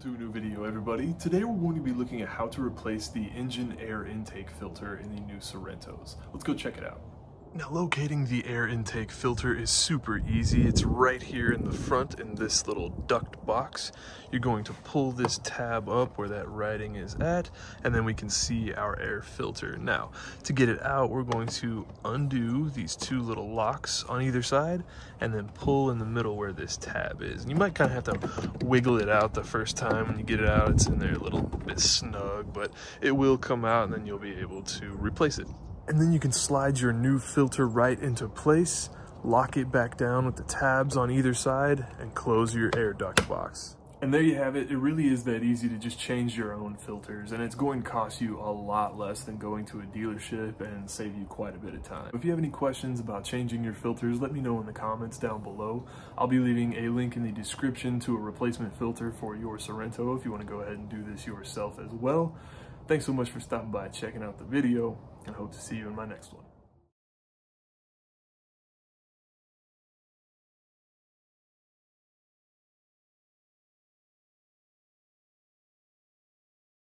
to a new video everybody. Today we're going to be looking at how to replace the engine air intake filter in the new Sorentos. Let's go check it out. Now locating the air intake filter is super easy. It's right here in the front in this little duct box. You're going to pull this tab up where that writing is at and then we can see our air filter. Now to get it out we're going to undo these two little locks on either side and then pull in the middle where this tab is. And you might kind of have to wiggle it out the first time when you get it out. It's in there a little bit snug but it will come out and then you'll be able to replace it. And then you can slide your new filter right into place, lock it back down with the tabs on either side, and close your air duct box. And there you have it. It really is that easy to just change your own filters and it's going to cost you a lot less than going to a dealership and save you quite a bit of time. If you have any questions about changing your filters, let me know in the comments down below. I'll be leaving a link in the description to a replacement filter for your Sorento if you want to go ahead and do this yourself as well. Thanks so much for stopping by checking out the video and hope to see you in my next one.